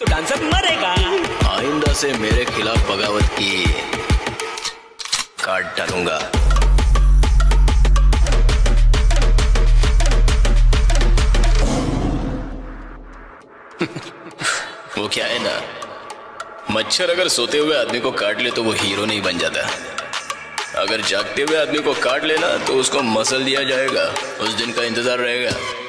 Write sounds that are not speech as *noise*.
तो डांसर मरेगा आइंदा से मेरे खिलाफ बगावत की। काट डालूँगा। *laughs* वो क्या है ना? मच्छर अगर सोते हुए आदमी को काट ले तो वो हीरो नहीं बन जाता। अगर जागते हुए आदमी को काट लेना तो उसको मसल दिया जाएगा। उस दिन का इंतज़ार रहेगा।